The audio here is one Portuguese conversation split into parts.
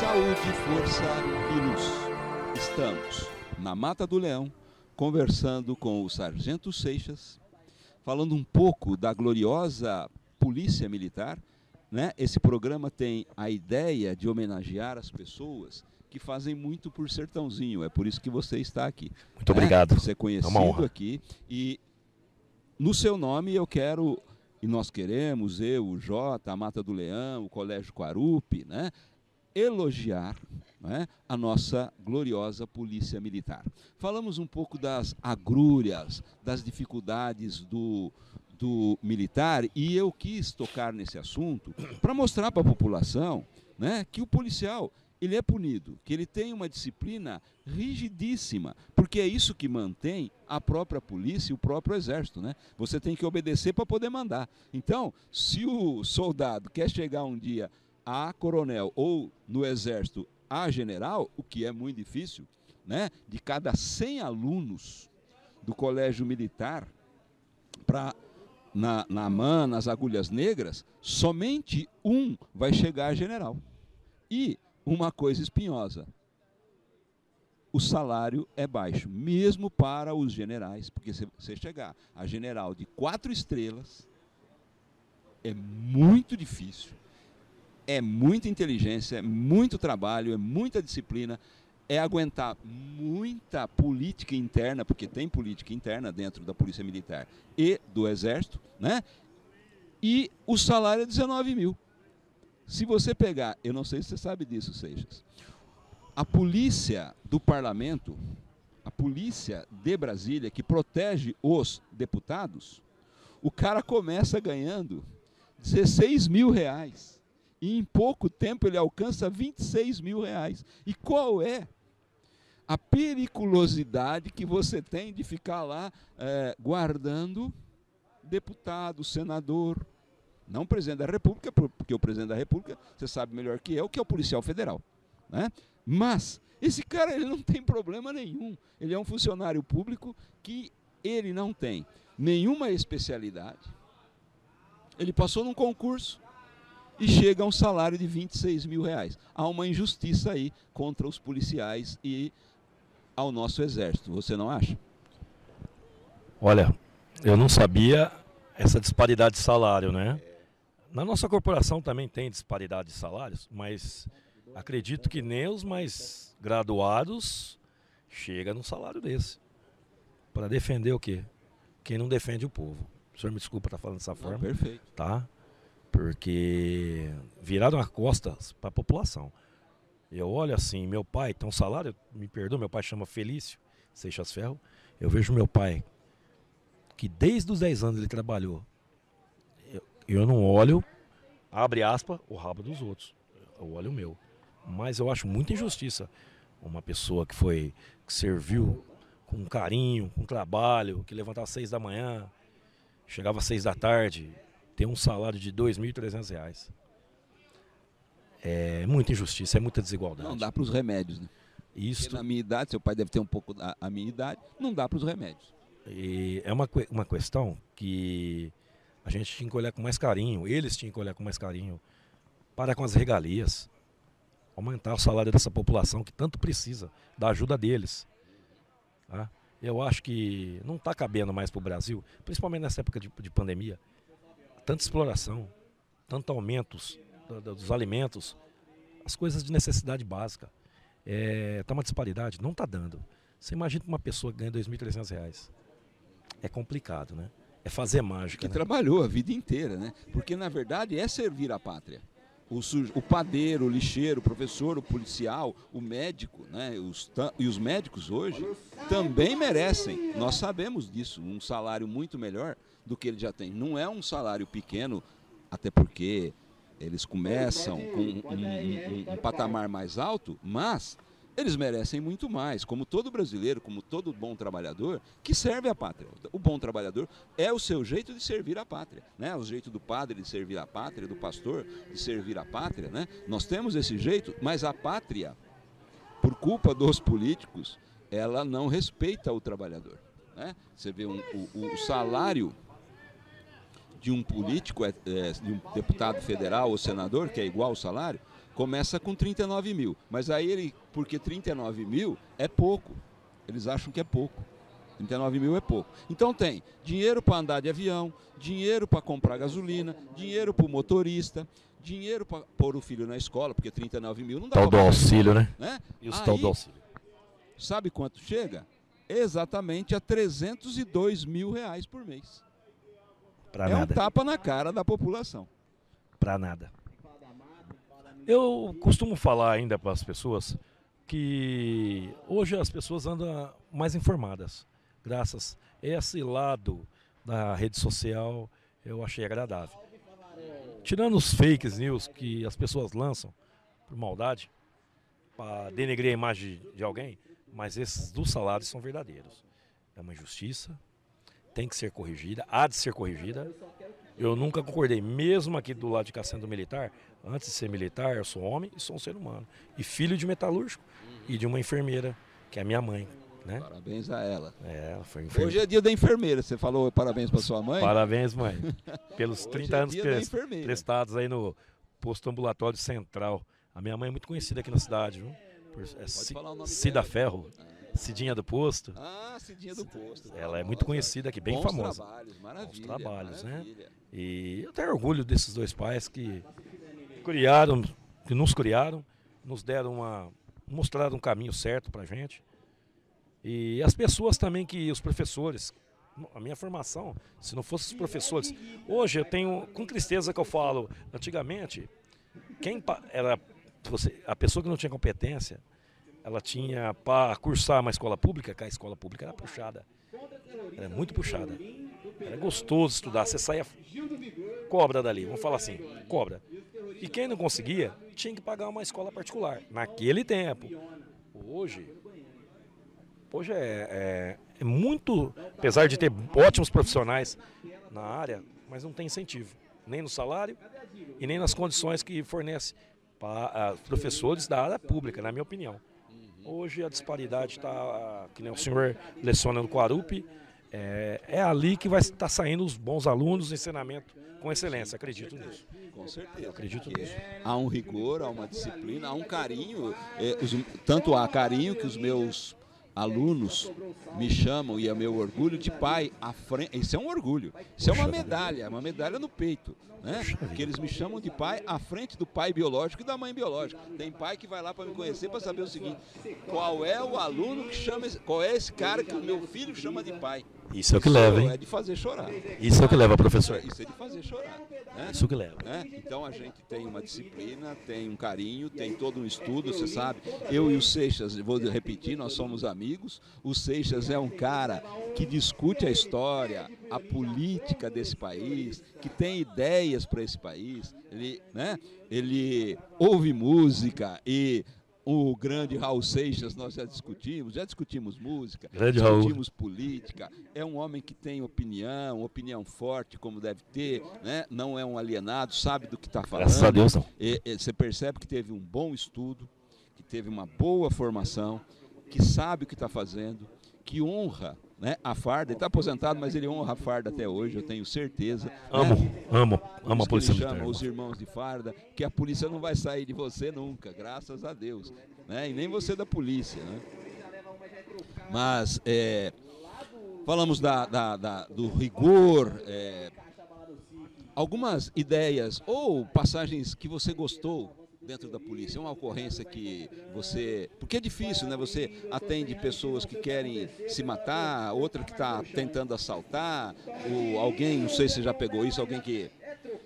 Saúde, força e luz. Estamos na Mata do Leão, conversando com o Sargento Seixas, falando um pouco da gloriosa Polícia Militar. Né? Esse programa tem a ideia de homenagear as pessoas que fazem muito por Sertãozinho. É por isso que você está aqui. Muito né? obrigado. Você é conhecido aqui e no seu nome eu quero e nós queremos, eu, o Jota, a Mata do Leão, o Colégio Quarupi, né, elogiar né, a nossa gloriosa Polícia Militar. Falamos um pouco das agrúrias, das dificuldades do, do militar e eu quis tocar nesse assunto para mostrar para a população né, que o policial ele é punido, que ele tem uma disciplina rigidíssima, porque é isso que mantém a própria polícia e o próprio exército, né? Você tem que obedecer para poder mandar. Então, se o soldado quer chegar um dia a coronel ou no exército a general, o que é muito difícil, né? De cada 100 alunos do colégio militar para na, na MAN, nas agulhas negras, somente um vai chegar a general. E uma coisa espinhosa. O salário é baixo, mesmo para os generais, porque se você chegar a general de quatro estrelas, é muito difícil, é muita inteligência, é muito trabalho, é muita disciplina, é aguentar muita política interna, porque tem política interna dentro da Polícia Militar e do Exército, né? E o salário é 19 mil. Se você pegar, eu não sei se você sabe disso, Seixas, a polícia do parlamento, a polícia de Brasília, que protege os deputados, o cara começa ganhando 16 mil reais. E em pouco tempo ele alcança 26 mil reais. E qual é a periculosidade que você tem de ficar lá é, guardando deputado, senador, não presidente da República, porque o presidente da República, você sabe melhor que eu, que é o policial federal. Né? Mas esse cara ele não tem problema nenhum. Ele é um funcionário público que ele não tem nenhuma especialidade. Ele passou num concurso e chega a um salário de 26 mil reais. Há uma injustiça aí contra os policiais e ao nosso exército. Você não acha? Olha, eu não sabia essa disparidade de salário, né? Na nossa corporação também tem disparidade de salários, mas acredito que nem os mais graduados chega num salário desse. Para defender o quê? Quem não defende o povo. O senhor me desculpa estar tá falando dessa forma. Não, perfeito. Tá? Porque viraram as costas para a população. Eu olho assim, meu pai tem um salário, me perdoa, meu pai chama Felício Seixas Ferro. Eu vejo meu pai, que desde os 10 anos ele trabalhou eu não olho, abre aspas, o rabo dos outros. Eu olho o meu. Mas eu acho muita injustiça uma pessoa que foi, que serviu com carinho, com trabalho, que levantava às seis da manhã, chegava às seis da tarde, ter um salário de trezentos reais. É muita injustiça, é muita desigualdade. Não dá para os remédios, né? Isso. na minha idade, seu pai deve ter um pouco a, a minha idade, não dá para os remédios. E é uma, uma questão que a gente tinha que olhar com mais carinho, eles tinham que olhar com mais carinho, para com as regalias, aumentar o salário dessa população que tanto precisa da ajuda deles. Tá? Eu acho que não está cabendo mais para o Brasil, principalmente nessa época de, de pandemia, tanta exploração, tanto aumentos do, do, dos alimentos, as coisas de necessidade básica. Está é, tá uma disparidade? Não está dando. Você imagina uma pessoa que ganha R$ 2.300. É complicado, né? é fazer mágica. Que né? trabalhou a vida inteira, né? Porque na verdade é servir a pátria. O, o padeiro, o lixeiro, o professor, o policial, o médico, né? Os, e os médicos hoje também merecem, nós sabemos disso, um salário muito melhor do que ele já tem. Não é um salário pequeno, até porque eles começam com um, um, um, um patamar mais alto, mas eles merecem muito mais, como todo brasileiro, como todo bom trabalhador que serve a pátria. O bom trabalhador é o seu jeito de servir a pátria, né? O jeito do padre de servir a pátria, do pastor de servir a pátria, né? Nós temos esse jeito, mas a pátria, por culpa dos políticos, ela não respeita o trabalhador, né? Você vê um, o, o salário de um político, é, é, de um deputado federal ou senador, que é igual ao salário, Começa com 39 mil. Mas aí ele, porque 39 mil é pouco. Eles acham que é pouco. 39 mil é pouco. Então tem dinheiro para andar de avião, dinheiro para comprar gasolina, dinheiro para o motorista, dinheiro para pôr o filho na escola, porque 39 mil não dá Tal do auxílio, né? né? E os Aí, tal do auxílio. Sabe quanto chega? Exatamente a 302 mil reais por mês. Pra é um nada. tapa na cara da população. Pra nada. Eu costumo falar ainda para as pessoas que hoje as pessoas andam mais informadas. Graças a esse lado da rede social, eu achei agradável. Tirando os fake news que as pessoas lançam por maldade, para denegrir a imagem de alguém, mas esses dos salários são verdadeiros. É uma injustiça, tem que ser corrigida, há de ser corrigida. Eu nunca concordei, mesmo aqui do lado de Cassandra Militar, antes de ser militar, eu sou homem e sou um ser humano. E filho de metalúrgico e de uma enfermeira, que é a minha mãe. Né? Parabéns a ela. É, ela foi enfermeira. Hoje é dia da enfermeira. Você falou parabéns para sua mãe? Parabéns, mãe. Pelos Hoje 30 é anos prestados aí no posto ambulatório central. A minha mãe é muito conhecida aqui na cidade, viu? Por- É Cida dela. Ferro, Cidinha do Posto. Ah, Cidinha do Posto. Ela é muito conhecida aqui, bem Bons famosa. trabalhos, maravilha. trabalhos, né? E eu tenho orgulho desses dois pais que criaram, que nos criaram, nos deram uma. mostraram um caminho certo pra gente. E as pessoas também que, os professores, a minha formação, se não fossem os professores. Hoje eu tenho, com tristeza que eu falo, antigamente, quem era. Você, a pessoa que não tinha competência, ela tinha para cursar uma escola pública, que a escola pública era puxada. Era muito puxada. Era gostoso estudar. Você saía cobra dali, vamos falar assim, cobra. E quem não conseguia, tinha que pagar uma escola particular. Naquele tempo. Hoje, hoje é, é, é muito, apesar de ter ótimos profissionais na área, mas não tem incentivo, nem no salário e nem nas condições que fornece para professores da área pública, na minha opinião. Hoje a disparidade está, que nem o senhor leciona no Quarupi, é, é ali que vai estar saindo os bons alunos, ensinamento com excelência, acredito nisso. Com certeza. Eu acredito nisso. Há um rigor, há uma disciplina, há um carinho. eh, os- tanto há carinho que os meus alunos me chamam, e é meu orgulho, de pai à frente. Isso é um orgulho. Isso é uma medalha, uma medalha no peito. Né? Porque eles me chamam de pai à frente do pai biológico e da mãe biológica. Tem pai que vai lá para me conhecer para saber o seguinte: qual é o aluno que chama, qual é esse cara que o meu filho chama de pai? Isso é o que leva, É hein? de fazer chorar. Isso é o que leva, professor. Isso é de fazer chorar. Né? Isso é o que leva. né? Então a gente tem uma disciplina, tem um carinho, tem todo um estudo, você sabe. Eu e o Seixas, vou repetir, nós somos amigos. O Seixas é um cara que discute a história, a política desse país, que tem ideias para esse país. Ele, né? Ele ouve música e o grande Raul Seixas nós já discutimos, já discutimos música, Grande Raul. discutimos política. É um homem que tem opinião, opinião forte como deve ter, né? Não é um alienado, sabe do que está falando. Graças a Deus não. E- e você percebe que teve um bom estudo, que teve uma boa formação, que sabe o que está fazendo, que honra né, a farda. Ele está aposentado, mas ele honra a farda até hoje, eu tenho certeza. né? Amo, amo, amo a polícia militar. chama os irmãos de farda, que a polícia não vai sair de você nunca, graças a Deus. Né? E nem você da polícia. Né? Mas é, falamos da, da- da- do rigor, é, algumas ideias ou passagens que você gostou dentro da polícia, uma ocorrência que você, porque é difícil, né? Você atende pessoas que querem se matar, outra que está tentando assaltar, ou alguém, não sei se já pegou isso, alguém que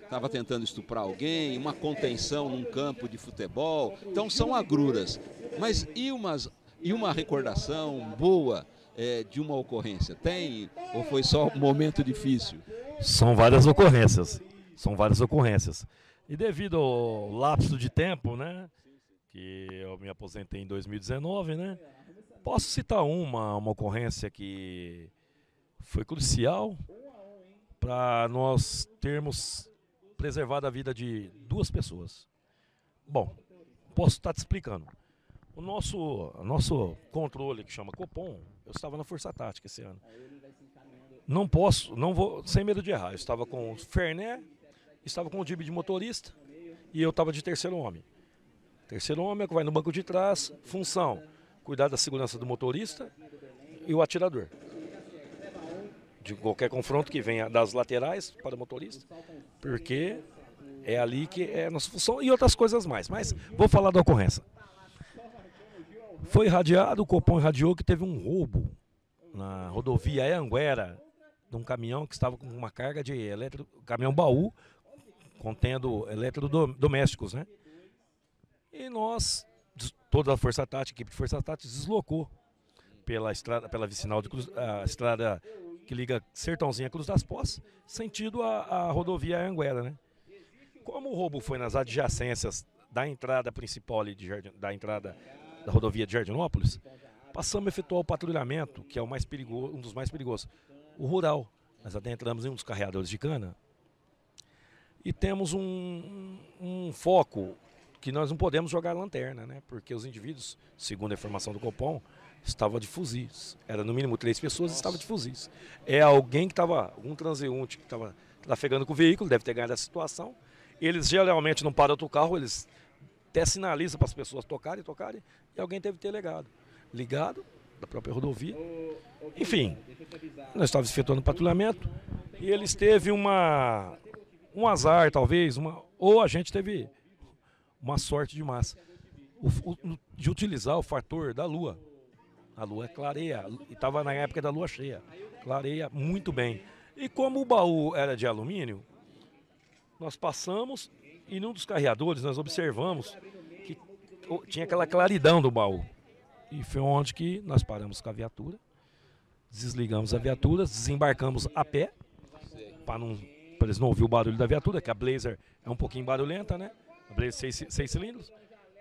estava tentando estuprar alguém, uma contenção num campo de futebol. Então são agruras. Mas e, umas, e uma recordação boa eh, de uma ocorrência? Tem? Ou foi só um momento difícil? São várias ocorrências. São várias ocorrências. E devido ao lapso de tempo, né? Que eu me aposentei em 2019, né? Posso citar uma, uma ocorrência que foi crucial para nós termos preservado a vida de duas pessoas. Bom, posso estar te explicando. O nosso, nosso controle, que chama Copom, eu estava na Força Tática esse ano. Não posso, não vou, sem medo de errar. Eu estava com o Ferné, estava com o Dib de motorista e eu estava de terceiro homem. Terceiro homem é que vai no banco de trás, função, cuidar da segurança do motorista e o atirador. De qualquer confronto que venha das laterais para o motorista, porque é ali que é a nossa função e outras coisas mais. Mas vou falar da ocorrência. Foi irradiado, o Copom irradiou que teve um roubo na rodovia Anguera, de um caminhão que estava com uma carga de caminhão baú, contendo eletrodomésticos, né? E nós, toda a Força Tática, a equipe de Força Tática, deslocou pela estrada, pela vicinal de Cruz, a estrada que liga Sertãozinho a Cruz das Poças, sentido a, a rodovia Anguera, né? Como o roubo foi nas adjacências da entrada principal ali de Jardim, da entrada da rodovia de Jardinópolis, passamos a efetuar o patrulhamento, que é o mais perigoso, um dos mais perigosos, o rural. Nós adentramos em um dos carreadores de cana e temos um, um, foco que nós não podemos jogar lanterna, né? Porque os indivíduos, segundo a informação do Copom, estavam de fuzis. Era no mínimo três pessoas e estavam de fuzis. É alguém que estava, um transeunte que estava trafegando com o veículo, deve ter ganhado a situação, eles geralmente não param outro carro, eles até sinalizam para as pessoas tocarem, tocarem, e alguém teve que ter ligado. Ligado, da própria rodovia. Enfim, nós estávamos efetuando patrulhamento e eles teve uma um azar, talvez, uma, ou a gente teve uma sorte de massa o, o, de utilizar o fator da lua. A lua clareia, e estava na época da lua cheia, clareia muito bem. E como o baú era de alumínio, nós passamos e num dos carreadores nós observamos que tinha aquela claridão do baú. E foi onde que nós paramos com a viatura, desligamos a viatura, desembarcamos a pé, para não, eles não ouvir o barulho da viatura, que a Blazer é um pouquinho barulhenta, né? A Blazer seis, seis cilindros.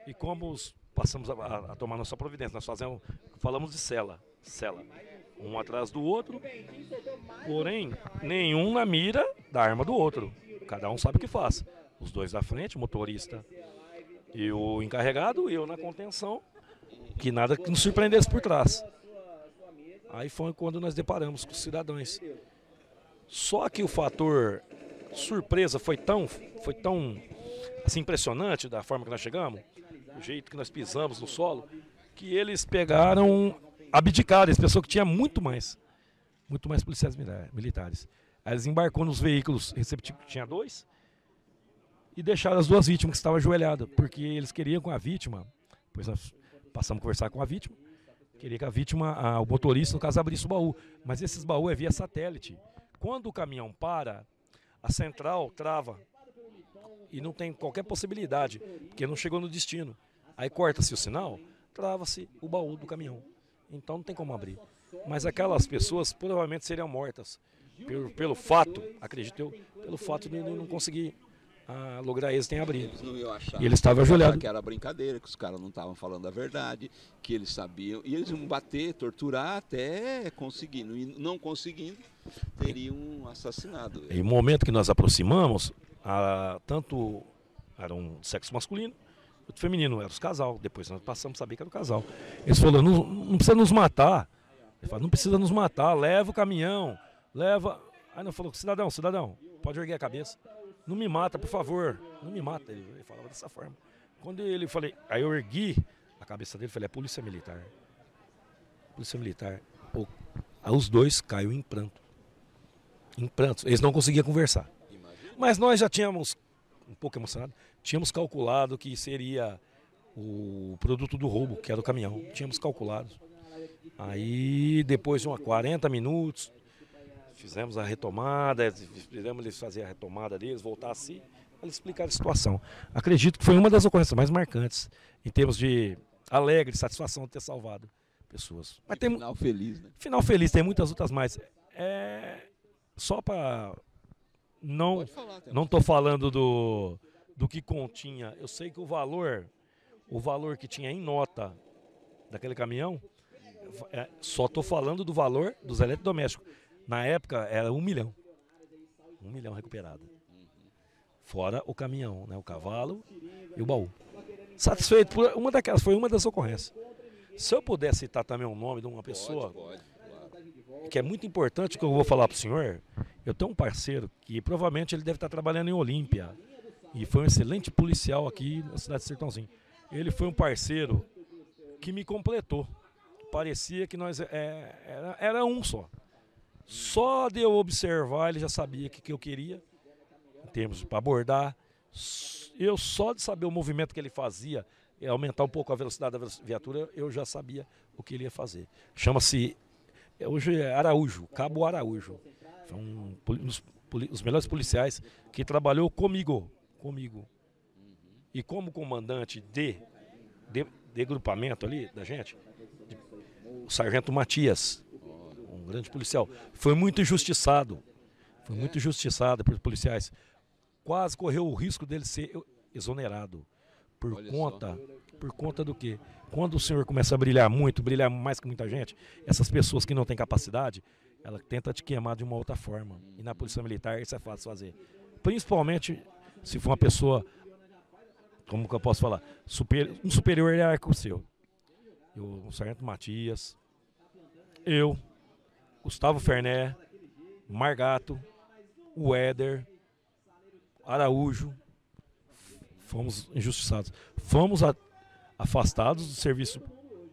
E como os, passamos a, a, tomar nossa providência, nós fazemos, falamos de cela, cela, um atrás do outro, porém, nenhum na mira da arma do outro. Cada um sabe o que faz. Os dois da frente, o motorista e o encarregado, e eu na contenção, que nada que nos surpreendesse por trás. Aí foi quando nós deparamos com os cidadãos. Só que o fator surpresa foi tão, foi tão assim, impressionante da forma que nós chegamos, o jeito que nós pisamos no solo, que eles pegaram, abdicaram, eles pensaram que tinha muito mais, muito mais policiais militares. Aí eles embarcou nos veículos receptivos, tinha dois, e deixaram as duas vítimas que estavam ajoelhadas, porque eles queriam com a vítima, pois nós passamos a conversar com a vítima, queria que a vítima, a, o motorista, no caso, abrisse o baú. Mas esses baús é via satélite. Quando o caminhão para, a central trava e não tem qualquer possibilidade, porque não chegou no destino. Aí corta-se o sinal, trava-se o baú do caminhão. Então não tem como abrir. Mas aquelas pessoas provavelmente seriam mortas pelo, pelo fato, acredito eu, pelo fato de não conseguir a lograr êxito em abrir. Eles não iam achar. E ele estava ajoelhado. Que era brincadeira, que os caras não estavam falando a verdade, que eles sabiam. E eles iam bater, torturar até conseguindo. E não conseguindo, teriam assassinado. E no momento que nós aproximamos, a, tanto era um sexo masculino, outro feminino, era os casal. Depois nós passamos a saber que era o casal. Eles falaram, não, não precisa nos matar. Ele falou, não precisa nos matar, leva o caminhão leva. Aí não falou, cidadão, cidadão, pode erguer a cabeça. Não me mata, por favor. Não me mata. Ele, ele falava dessa forma. Quando ele falei, aí eu ergui a cabeça dele, falei, é polícia militar. Polícia militar. Pô, aí os dois caiu em pranto. Em pranto. Eles não conseguiam conversar. Mas nós já tínhamos, um pouco emocionado, tínhamos calculado que seria o produto do roubo, que era o caminhão. Tínhamos calculado. Aí, depois de uns 40 minutos, fizemos a retomada, fizemos eles fazer a retomada deles, voltar assim, para explicar a situação. Acredito que foi uma das ocorrências mais marcantes, em termos de alegre, satisfação de ter salvado pessoas. Mas tem final feliz, né? Final feliz, tem muitas outras mais. É, só para não falar, não estou falando do, do que continha. Eu sei que o valor, o valor que tinha em nota daquele caminhão, é, só estou falando do valor dos eletrodomésticos. Na época era um milhão. Um milhão recuperado. Fora o caminhão, né? o cavalo e o baú. Satisfeito por uma daquelas, foi uma das ocorrências. Se eu puder citar também o nome de uma pessoa, pode, pode, que é muito importante que eu vou falar para o senhor, eu tenho um parceiro que provavelmente ele deve estar trabalhando em Olímpia e foi um excelente policial aqui na cidade de Sertãozinho. ele foi um parceiro que me completou. Parecia que nós é, era, era um só. Só de eu observar, ele já sabia o que, que eu queria, em termos para abordar. Eu só de saber o movimento que ele fazia, aumentar um pouco a velocidade da viatura, eu já sabia o que ele ia fazer. Chama-se, hoje é Araújo, Cabo Araújo. Foi um dos os melhores policiais que trabalhou comigo, comigo. E como comandante de, de, de grupamento ali da gente, de, o sargento Matias, um grande policial, foi muito injustiçado. Foi muito injustiçado pelos policiais. Quase correu o risco dele ser exonerado. Por Olha conta, só. por conta do quê? Quando o senhor começa a brilhar muito, brilhar mais que muita gente, essas pessoas que não têm capacidade, ela tenta te queimar de uma outra forma. E na polícia militar isso é fácil fazer. Principalmente se for uma pessoa, como que eu posso falar, super, um superior hierárquico seu. Eu, o Sargento Matias, eu, Gustavo Ferné, Margato, o Éder, Araújo, fomos injustiçados. Fomos a, afastados do serviço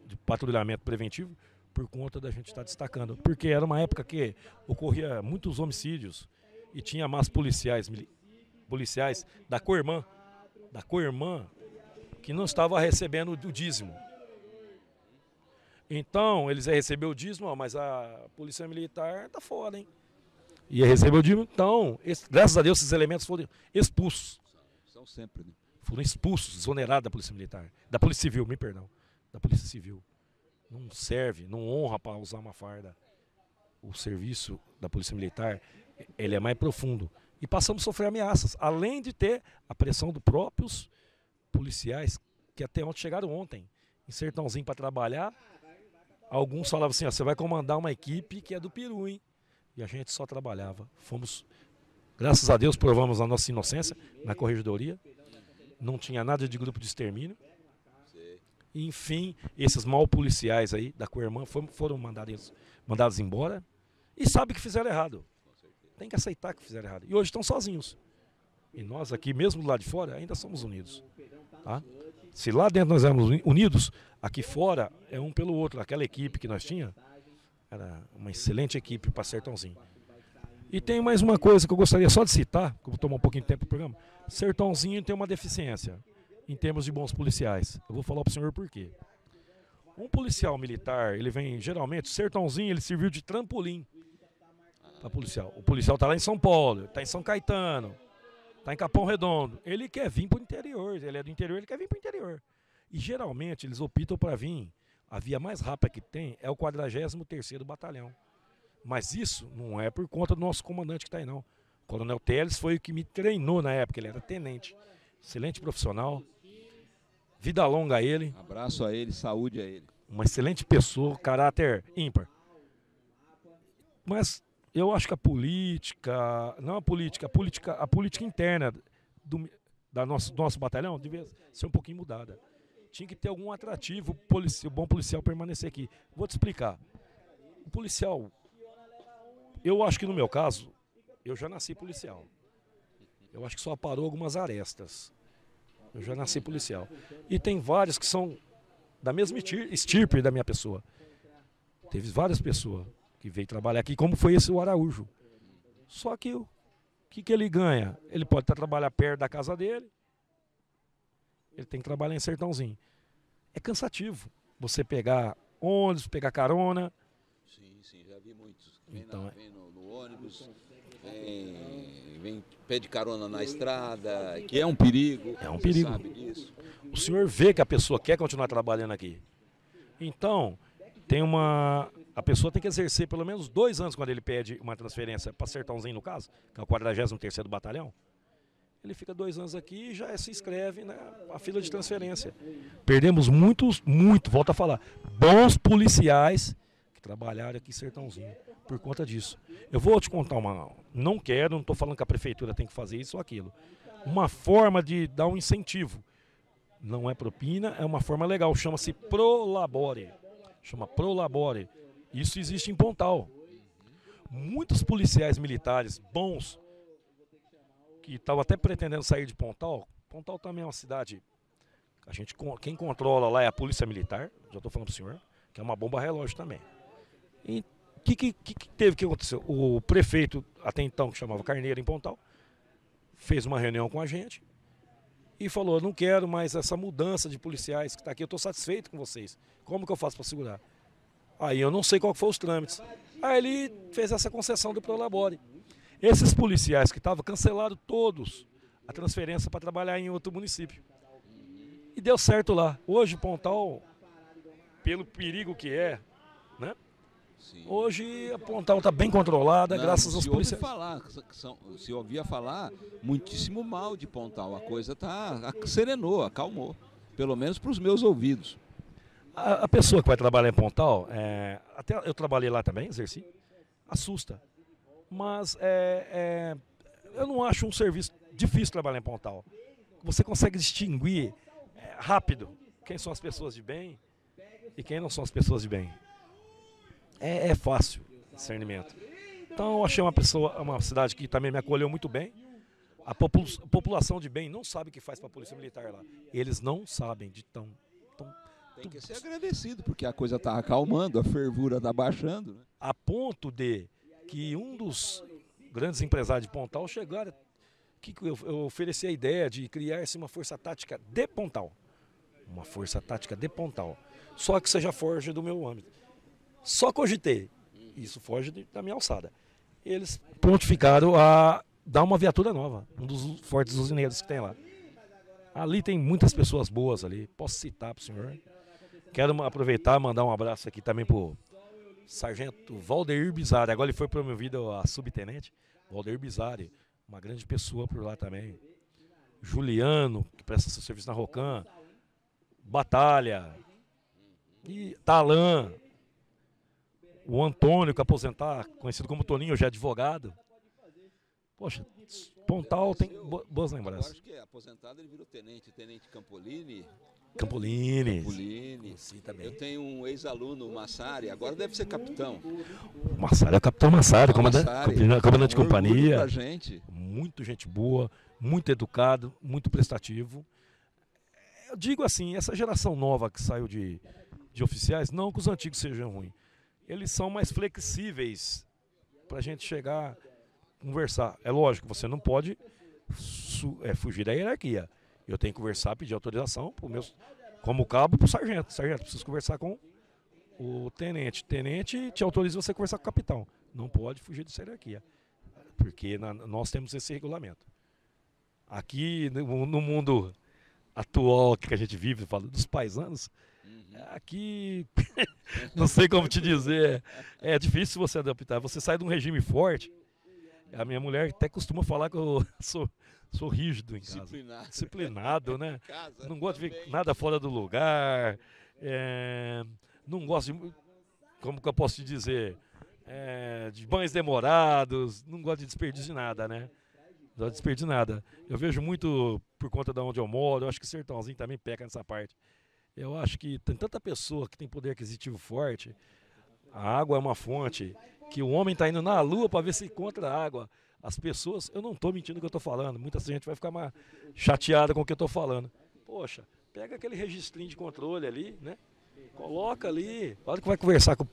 de patrulhamento preventivo por conta da gente estar destacando. Porque era uma época que ocorria muitos homicídios e tinha mais policiais, policiais da co-irmã, da co-irmã, que não estava recebendo o dízimo. Então, eles iam receber o dízimo, mas a polícia militar tá fora, hein? Ia receber o dízimo, então, esse, graças a Deus, esses elementos foram expulsos. São sempre, né? Foram expulsos, exonerados da polícia militar, da polícia civil, me perdão, da polícia civil não serve, não honra para usar uma farda. O serviço da Polícia Militar, ele é mais profundo. E passamos a sofrer ameaças, além de ter a pressão dos próprios policiais, que até ontem chegaram ontem, em Sertãozinho para trabalhar. Alguns falavam assim, você vai comandar uma equipe que é do Peru, hein? E a gente só trabalhava. Fomos, graças a Deus, provamos a nossa inocência na corregedoria. Não tinha nada de grupo de extermínio. Enfim, esses mal policiais aí da co-irmã foram, mandados, mandados embora e sabe que fizeram errado. Tem que aceitar que fizeram errado. E hoje estão sozinhos. E nós aqui, mesmo do lado de fora, ainda somos unidos. Tá? Se lá dentro nós éramos unidos, aqui fora é um pelo outro. Aquela equipe que nós tinha era uma excelente equipe para Sertãozinho. E tem mais uma coisa que eu gostaria só de citar, que eu vou tomar um pouquinho de tempo do programa. Sertãozinho tem uma deficiência em termos de bons policiais. Eu vou falar para o senhor por quê. Um policial militar, ele vem geralmente, sertãozinho, ele serviu de trampolim para policial. O policial está lá em São Paulo, está em São Caetano, está em Capão Redondo. Ele quer vir para o interior, ele é do interior, ele quer vir para o interior. E geralmente eles optam para vir, a via mais rápida que tem é o 43º Batalhão. Mas isso não é por conta do nosso comandante que está aí não. O Coronel Teles foi o que me treinou na época, ele era tenente. Excelente profissional, Vida longa a ele. Abraço a ele, saúde a ele. Uma excelente pessoa, caráter ímpar. Mas eu acho que a política, não a política, a política, a política interna do da nosso, nosso batalhão devia ser um pouquinho mudada. Tinha que ter algum atrativo o bom policial permanecer aqui. Vou te explicar. O policial, eu acho que no meu caso, eu já nasci policial. Eu acho que só parou algumas arestas. Eu já nasci policial. E tem vários que são da mesma estirpe da minha pessoa. Teve várias pessoas que veio trabalhar aqui, como foi esse o Araújo. Só que o que, que ele ganha? Ele pode estar trabalhar perto da casa dele. Ele tem que trabalhar em sertãozinho. É cansativo você pegar ônibus, pegar carona. Sim, sim, já vi muitos. Vem, então, na, é. vem no, no ônibus, vem, vem pede carona na estrada, que é um perigo. É um perigo. O senhor vê que a pessoa quer continuar trabalhando aqui. Então, tem uma. A pessoa tem que exercer pelo menos dois anos quando ele pede uma transferência para Sertãozinho, no caso, que é o 43 Batalhão. Ele fica dois anos aqui e já se inscreve na fila de transferência. Perdemos muitos, muito, volta a falar, bons policiais que trabalharam aqui em Sertãozinho por conta disso. Eu vou te contar uma. Não quero, não estou falando que a prefeitura tem que fazer isso ou aquilo. Uma forma de dar um incentivo. Não é propina, é uma forma legal. Chama-se Prolabore. Chama Prolabore. Isso existe em Pontal. Muitos policiais militares bons que estavam até pretendendo sair de Pontal. Pontal também é uma cidade A gente, quem controla lá é a Polícia Militar, já estou falando para o senhor, que é uma bomba relógio também. E o que, que, que, teve que acontecer? O prefeito, até então, que chamava Carneiro em Pontal, fez uma reunião com a gente e falou: não quero mais essa mudança de policiais que está aqui, eu estou satisfeito com vocês. Como que eu faço para segurar? Aí eu não sei qual foram os trâmites. Aí ele fez essa concessão do Prolabore. Esses policiais que estavam cancelaram todos a transferência para trabalhar em outro município. E deu certo lá. Hoje Pontal, pelo perigo que é? Sim. Hoje a Pontal está bem controlada, Não, graças aos policiais. Falar, se ouvia falar muitíssimo mal de Pontal, a coisa tá serenou, acalmou, pelo menos para os meus ouvidos. A, a, pessoa que vai trabalhar em Pontal, é, até eu trabalhei lá também, exerci, assusta. Mas é, é, eu não acho um serviço difícil trabalhar em Pontal. Você consegue distinguir é, rápido quem são as pessoas de bem e quem não são as pessoas de bem. É, é fácil discernimento. Então eu achei uma pessoa, uma cidade que também me acolheu muito bem. A população de bem não sabe o que faz para a polícia militar lá. Eles não sabem de tão tem que ser agradecido, porque a coisa está acalmando, a fervura está baixando. Né? A ponto de que um dos grandes empresários de Pontal chegaram, que eu, eu ofereci a ideia de criar-se uma força tática de Pontal. Uma força tática de Pontal. Só que seja forja do meu âmbito. Só cogitei. Isso foge da minha alçada. Eles prontificaram a dar uma viatura nova, um dos fortes usineiros que tem lá. Ali tem muitas pessoas boas ali. Posso citar para o senhor. Quero aproveitar e mandar um abraço aqui também pro Sargento Valdeir Bizarre. Agora ele foi promovido a subtenente. Valdeir Bizarre, uma grande pessoa por lá também. Juliano, que presta seu serviço na Rocan. Batalha. E Talan. O Antônio, que aposentar, conhecido como Toninho, já é advogado. Poxa, Pontal tem boas lembranças. Agora acho que é aposentado, ele virou tenente, tenente Campolini. Campolini. Campolini. Sim, também. Eu tenho um ex-aluno, Massari, agora deve ser capitão. Massari é o capitão Massari, comandante, Massari, comandante de companhia. Pra gente. Muito gente boa, muito educado, muito prestativo. Eu digo assim, essa geração nova que saiu de, de oficiais, não que os antigos sejam ruins. Eles são mais flexíveis para a gente chegar conversar. É lógico, você não pode é, fugir da hierarquia. Eu tenho que conversar, pedir autorização pro meus, como cabo para o sargento. Sargento, preciso conversar com o tenente. Tenente te autoriza você a conversar com o capitão. Não pode fugir dessa hierarquia. Porque na, nós temos esse regulamento. Aqui no, no, mundo atual que a gente vive, falo dos paisanos, uhum. aqui não sei como te dizer, é difícil você adaptar. Você sai de um regime forte, a minha mulher até costuma falar que eu sou, sou rígido em casa. Disciplinado. Disciplinado, né? Casa, não gosto também. de ver nada fora do lugar. É, não gosto de. Como que eu posso te dizer? É, de banhos demorados. Não gosto de desperdício de nada, né? Não gosto de desperdício de nada. Eu vejo muito por conta de onde eu moro. Eu acho que o Sertãozinho também peca nessa parte. Eu acho que tem tanta pessoa que tem poder aquisitivo forte. A água é uma fonte que o homem está indo na lua para ver se encontra água. As pessoas, eu não estou mentindo o que eu estou falando, muita gente vai ficar mais chateada com o que eu estou falando. Poxa, pega aquele registrinho de controle ali, né? Coloca ali, na hora que vai conversar com,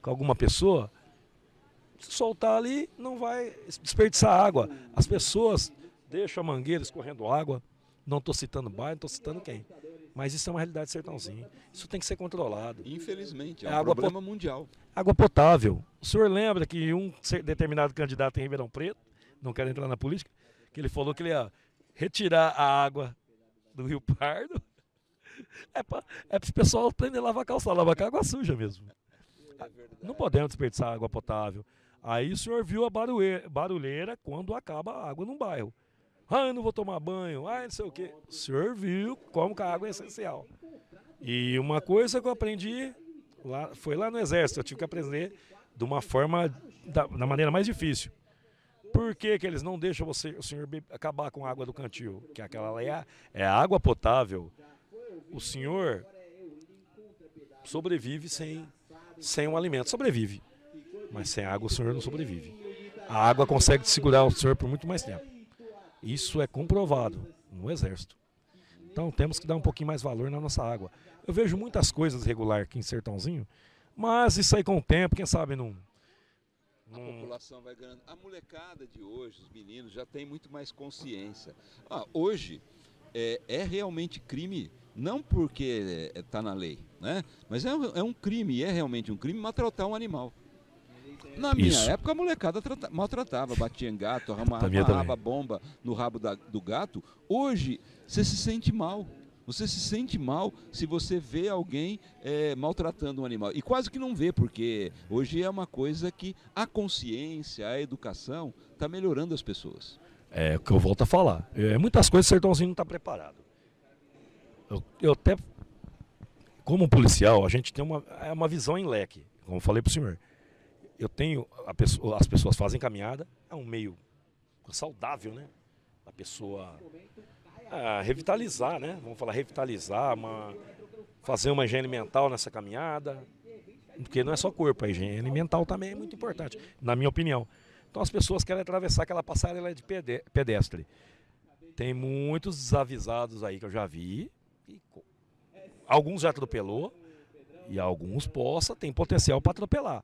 com alguma pessoa, soltar ali, não vai desperdiçar água. As pessoas deixam a mangueira escorrendo água. Não estou citando bairro, não estou citando quem. Mas isso é uma realidade sertãozinho. Isso tem que ser controlado. Infelizmente, é, é um água problema mundial. Água potável. O senhor lembra que um determinado candidato em Ribeirão Preto, não quero entrar na política, que ele falou que ele ia retirar a água do Rio Pardo. É para é o pessoal aprender a lavar calça, lavar com água suja mesmo. É não podemos desperdiçar água potável. Aí o senhor viu a barulheira quando acaba a água num bairro. Ah, eu não vou tomar banho. Ah, não sei o quê. O senhor viu como que a água é essencial. E uma coisa que eu aprendi lá, foi lá no exército. Eu tive que aprender de uma forma, da, da maneira mais difícil. Por que, que eles não deixam você, o senhor acabar com a água do cantil? Que aquela lá é, é água potável. O senhor sobrevive sem, sem um alimento. Sobrevive. Mas sem água o senhor não sobrevive. A água consegue segurar o senhor por muito mais tempo. Isso é comprovado no Exército. Então temos que dar um pouquinho mais valor na nossa água. Eu vejo muitas coisas regular aqui em Sertãozinho, mas isso aí com o tempo, quem sabe não. A população vai ganhando. A molecada de hoje, os meninos, já tem muito mais consciência. Ah, hoje é, é realmente crime, não porque está na lei, né? mas é, é um crime, é realmente um crime maltratar um animal. Na minha Isso. época, a molecada trata, maltratava, batia em gato, amarrava bomba no rabo da, do gato. Hoje, você se sente mal. Você se sente mal se você vê alguém é, maltratando um animal. E quase que não vê, porque hoje é uma coisa que a consciência, a educação, está melhorando as pessoas. É o que eu volto a falar. É, muitas coisas o sertãozinho não está preparado. Eu, eu, até, como policial, a gente tem uma, é uma visão em leque, como eu falei para o senhor eu tenho, pessoa, as pessoas fazem caminhada, é um meio saudável, né? A pessoa é, revitalizar, né? Vamos falar revitalizar, uma, fazer uma higiene mental nessa caminhada, porque não é só corpo, a higiene mental também é muito importante, na minha opinião. Então as pessoas querem atravessar aquela passarela de pedestre. Tem muitos desavisados aí que eu já vi, alguns já atropelou, e alguns possa, tem potencial para atropelar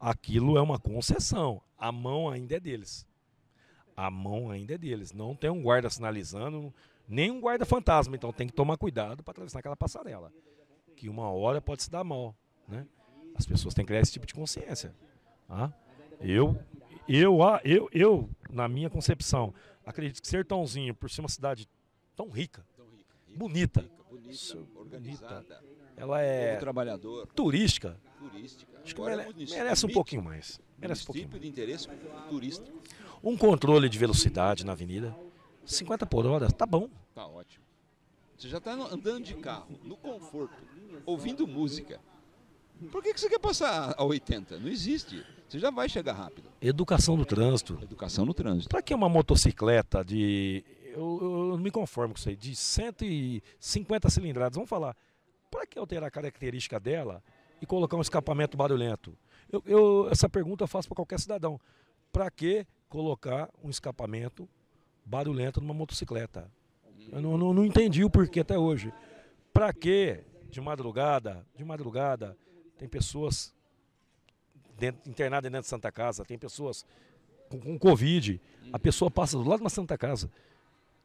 aquilo é uma concessão. A mão ainda é deles. A mão ainda é deles. Não tem um guarda sinalizando, nem um guarda fantasma. Então tem que tomar cuidado para atravessar aquela passarela. Que uma hora pode se dar mal. Né? As pessoas têm que criar esse tipo de consciência. Tá? Eu, eu, eu, eu, na minha concepção, acredito que Sertãozinho, por ser uma cidade tão rica, tão rica, rica bonita, rica, bonita, organizada, ela é turística, turística. Acho que mere, merece um pouquinho mais. Merece um pouquinho. de interesse turístico. Um controle de velocidade na avenida. 50 por hora, tá bom. Tá ótimo. Você já está andando de carro, no conforto, ouvindo música. Por que, que você quer passar a 80? Não existe. Você já vai chegar rápido. Educação do trânsito. Educação no trânsito. Para que uma motocicleta de. Eu, eu, não me conformo com isso aí. De 150 cilindradas, vamos falar. Para que alterar a característica dela e colocar um escapamento barulhento? Eu, eu essa pergunta eu faço para qualquer cidadão. Para que colocar um escapamento barulhento numa motocicleta? Eu não, não, não entendi o porquê até hoje. Para que de madrugada, de madrugada, tem pessoas dentro, internadas dentro de Santa Casa, tem pessoas com, com Covid, a pessoa passa do lado de uma Santa Casa,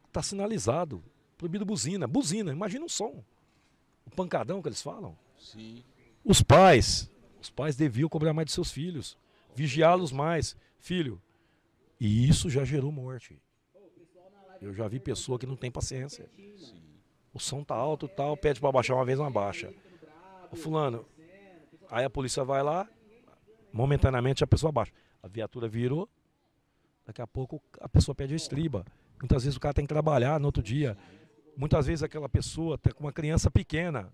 está sinalizado, proibido buzina, buzina, imagina um som, o pancadão que eles falam. Sim. Os pais, os pais deviam cobrar mais de seus filhos, vigiá-los mais. Filho, e isso já gerou morte. Eu já vi pessoa que não tem paciência. O som tá alto tal, pede para baixar uma vez, uma baixa. O fulano, aí a polícia vai lá, momentaneamente a pessoa baixa. A viatura virou, daqui a pouco a pessoa pede a estriba. Muitas vezes o cara tem que trabalhar no outro dia. Muitas vezes aquela pessoa está com uma criança pequena,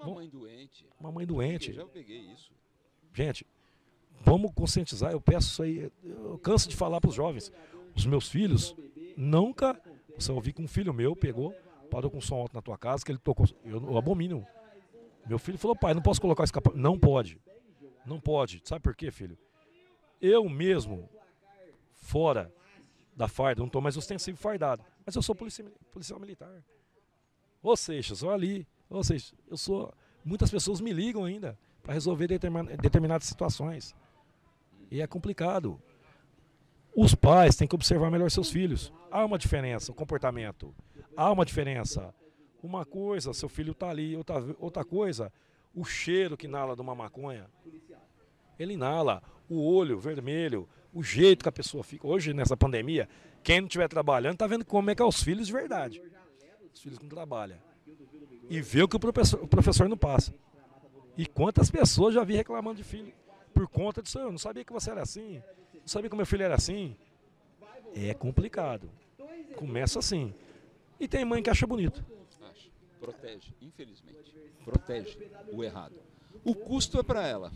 uma mãe doente. Uma mãe doente. Eu já peguei isso. Gente, vamos conscientizar. Eu peço isso aí. Eu canso de falar para os jovens. Os meus filhos nunca. Você ouviu que um filho meu pegou, parou com som alto na tua casa, que ele tocou. Eu, eu abomino. Meu filho falou, pai, não posso colocar escapamento. Não pode. Não pode. Sabe por quê, filho? Eu mesmo, fora da farda, não estou mais ostensivo fardado. Mas eu sou policial, policial militar. Ou seja, sou ali ou seja, eu sou. Muitas pessoas me ligam ainda para resolver determinadas situações. E é complicado. Os pais têm que observar melhor seus filhos. Há uma diferença, o comportamento. Há uma diferença. Uma coisa, seu filho está ali, outra, outra coisa, o cheiro que inala de uma maconha. Ele inala o olho vermelho, o jeito que a pessoa fica. Hoje, nessa pandemia, quem não estiver trabalhando está vendo como é que é os filhos de verdade. Os filhos que não trabalham e vê o que o professor, o professor não passa. E quantas pessoas já vi reclamando de filho por conta disso? Eu não sabia que você era assim, não sabia que meu filho era assim. É complicado. Começa assim. E tem mãe que acha bonito. Acha. Protege, infelizmente. Protege o errado. O custo é para ela.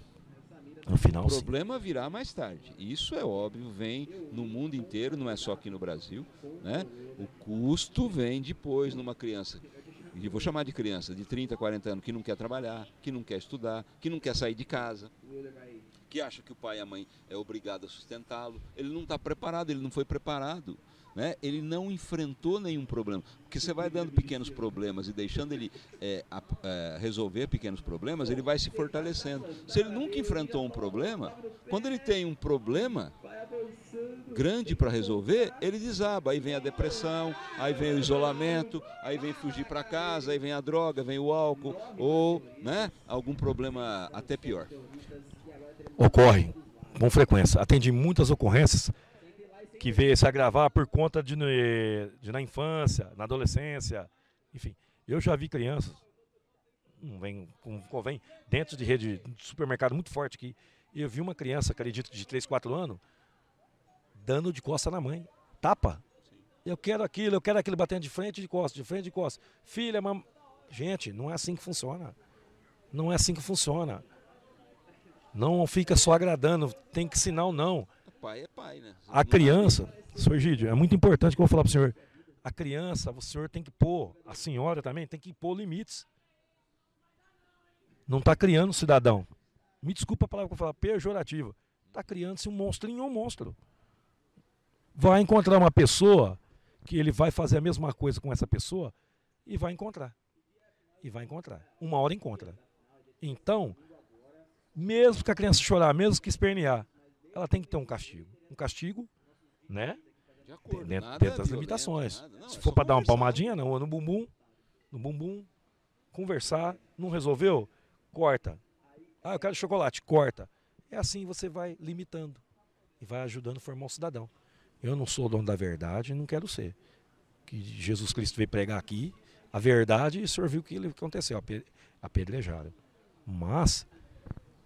No final, o problema sim. virá mais tarde. Isso é óbvio, vem no mundo inteiro, não é só aqui no Brasil. Né? O custo vem depois numa criança e vou chamar de criança de 30, 40 anos que não quer trabalhar, que não quer estudar, que não quer sair de casa, que acha que o pai e a mãe é obrigado a sustentá-lo. Ele não está preparado, ele não foi preparado. Né, ele não enfrentou nenhum problema. Porque você vai dando pequenos problemas e deixando ele é, a, é, resolver pequenos problemas, ele vai se fortalecendo. Se ele nunca enfrentou um problema, quando ele tem um problema grande para resolver, ele desaba. Aí vem a depressão, aí vem o isolamento, aí vem fugir para casa, aí vem a droga, vem o álcool, ou né, algum problema até pior. Ocorre com frequência. Atendi muitas ocorrências que veio se agravar por conta de, de, na infância, na adolescência, enfim. Eu já vi crianças, um vem, vem dentro de rede de supermercado muito forte aqui, eu vi uma criança, acredito de 3, 4 anos, dando de costa na mãe, tapa. Eu quero aquilo, eu quero aquilo, batendo de frente de costa, de frente de costa. Filha, mam... gente, não é assim que funciona. Não é assim que funciona. Não fica só agradando, tem que ensinar o não pai é pai, né? A criança, senhor Gídio, é muito importante que eu vou falar para o senhor. A criança, o senhor tem que pôr, a senhora também tem que pôr limites. Não está criando um cidadão. Me desculpa a palavra que eu falar, pejorativa. Está criando-se um monstrinho ou um monstro. Vai encontrar uma pessoa que ele vai fazer a mesma coisa com essa pessoa e vai encontrar. E vai encontrar. Uma hora encontra. Então, mesmo que a criança chorar, mesmo que espernear, ela tem que ter um castigo. Um castigo, né? De acordo, dentro, dentro das limitações. Nada, não, Se é for para dar uma palmadinha, não, no bumbum, no bumbum, conversar, não resolveu? Corta. Ah, eu quero chocolate, corta. É assim você vai limitando e vai ajudando a formar um cidadão. Eu não sou dono da verdade, não quero ser. Que Jesus Cristo veio pregar aqui, a verdade, e o senhor viu o que aconteceu, apedrejaram. Mas,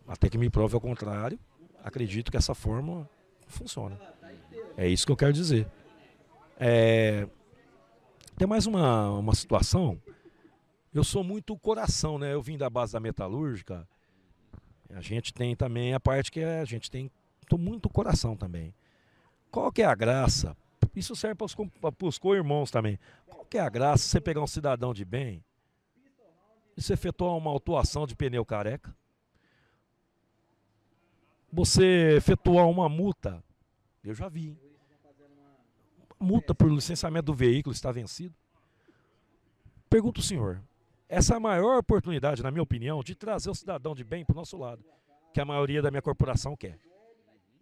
até que me prove ao contrário, acredito que essa forma funciona. É isso que eu quero dizer. É... Tem mais uma, uma situação. Eu sou muito coração, né? Eu vim da base da metalúrgica. A gente tem também a parte que é, a gente tem tô muito coração também. Qual que é a graça? Isso serve para os co-irmãos também. Qual que é a graça você pegar um cidadão de bem e você efetuar uma autuação de pneu careca? Você efetuar uma multa, eu já vi. Multa por licenciamento do veículo está vencido. Pergunto ao senhor, essa é a maior oportunidade, na minha opinião, de trazer o cidadão de bem para o nosso lado, que a maioria da minha corporação quer.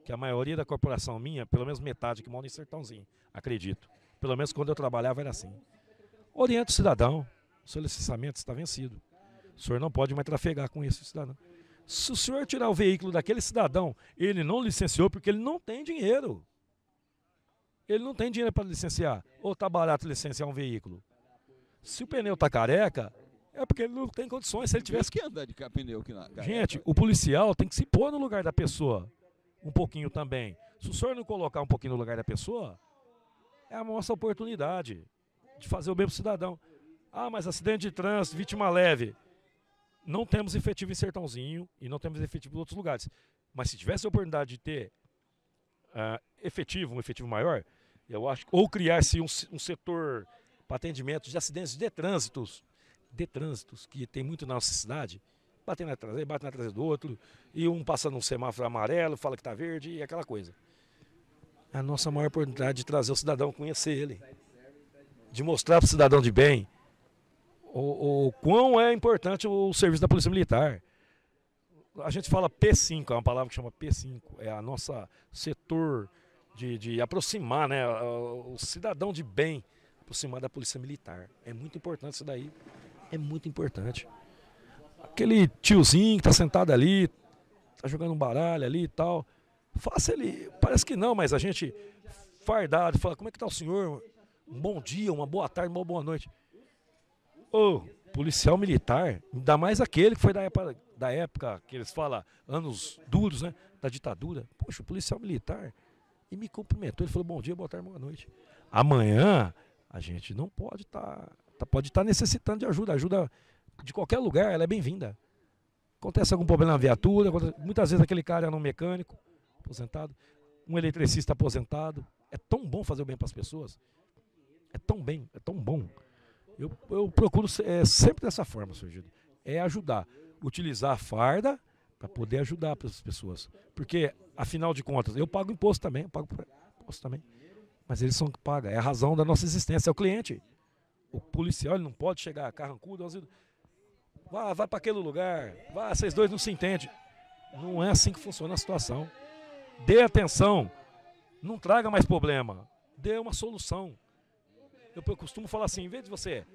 Que a maioria da corporação minha, pelo menos metade que mora em Sertãozinho, acredito. Pelo menos quando eu trabalhava era assim. Orienta o cidadão, o seu licenciamento está vencido. O senhor não pode mais trafegar com esse cidadão. Se o senhor tirar o veículo daquele cidadão, ele não licenciou porque ele não tem dinheiro. Ele não tem dinheiro para licenciar. Ou está barato licenciar um veículo. Se o pneu está careca, é porque ele não tem condições. Se ele tivesse que andar de pneu que na Gente, o policial tem que se pôr no lugar da pessoa um pouquinho também. Se o senhor não colocar um pouquinho no lugar da pessoa, é a nossa oportunidade de fazer o bem para o cidadão. Ah, mas acidente de trânsito, vítima leve não temos efetivo em Sertãozinho e não temos efetivo em outros lugares. Mas se tivesse a oportunidade de ter uh, efetivo, um efetivo maior, eu acho, ou criar-se um, um, setor para atendimento de acidentes de trânsitos, de trânsitos, que tem muito na nossa cidade, batendo na traseira, bate na traseira do outro, e um passando um semáforo amarelo, fala que está verde, e aquela coisa. A nossa maior oportunidade de trazer o cidadão, conhecer ele, de mostrar para o cidadão de bem o, o quão é importante o serviço da Polícia Militar. A gente fala P5, é uma palavra que chama P5, é a nossa setor de, de aproximar, né, o cidadão de bem, aproximar da Polícia Militar. É muito importante isso daí, é muito importante. Aquele tiozinho que está sentado ali, está jogando um baralho ali e tal, faça ele, parece que não, mas a gente fardado, fala, como é que está o senhor? Um bom dia, uma boa tarde, uma boa noite. Ô, policial militar, ainda mais aquele que foi da época, da época que eles falam, anos duros, né? Da ditadura. Poxa, policial militar. E me cumprimentou. Ele falou, bom dia, boa tarde, boa noite. Amanhã, a gente não pode estar. Tá, pode estar tá necessitando de ajuda. Ajuda de qualquer lugar, ela é bem-vinda. Acontece algum problema na viatura, muitas vezes aquele cara era um mecânico aposentado, um eletricista aposentado. É tão bom fazer o bem para as pessoas. É tão bem, é tão bom. Eu, eu procuro é, sempre dessa forma, Sr. Gildo. É ajudar. Utilizar a farda para poder ajudar as pessoas. Porque, afinal de contas, eu pago imposto também, eu pago imposto também. Mas eles são que pagam. É a razão da nossa existência, é o cliente. O policial ele não pode chegar carrancudo. Vá, vai para aquele lugar. Vá, vocês dois não se entendem. Não é assim que funciona a situação. Dê atenção. Não traga mais problema. Dê uma solução. Eu, eu costumo falar assim, em vez de você.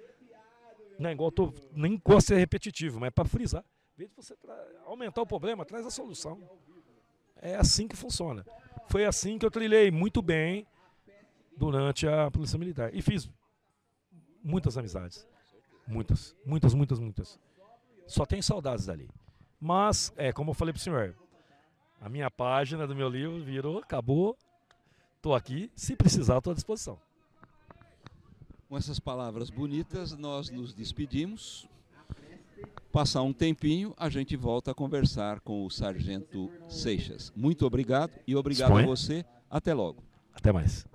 Não é igual, tô, nem gosto de ser repetitivo, mas é para frisar. Em vez de você aumentar o problema, traz a solução. É assim que funciona. Foi assim que eu trilhei muito bem durante a Polícia Militar. E fiz muitas amizades. Muitas, muitas, muitas, muitas. Só tenho saudades dali. Mas, é, como eu falei para o senhor, a minha página do meu livro virou, acabou. Estou aqui. Se precisar, estou à disposição. Com essas palavras bonitas, nós nos despedimos. Passar um tempinho, a gente volta a conversar com o Sargento Seixas. Muito obrigado e obrigado Exponha. a você. Até logo. Até mais.